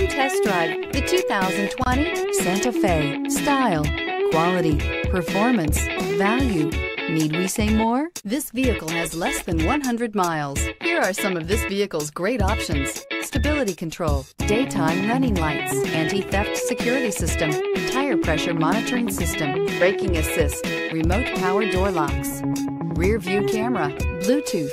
Come test drive the 2020 Santa Fe. Style, quality, performance, value. Need we say more? This vehicle has less than 100 miles. Here are some of this vehicle's great options. Stability control, daytime running lights, anti-theft security system, tire pressure monitoring system, braking assist, remote power door locks, rear view camera, Bluetooth,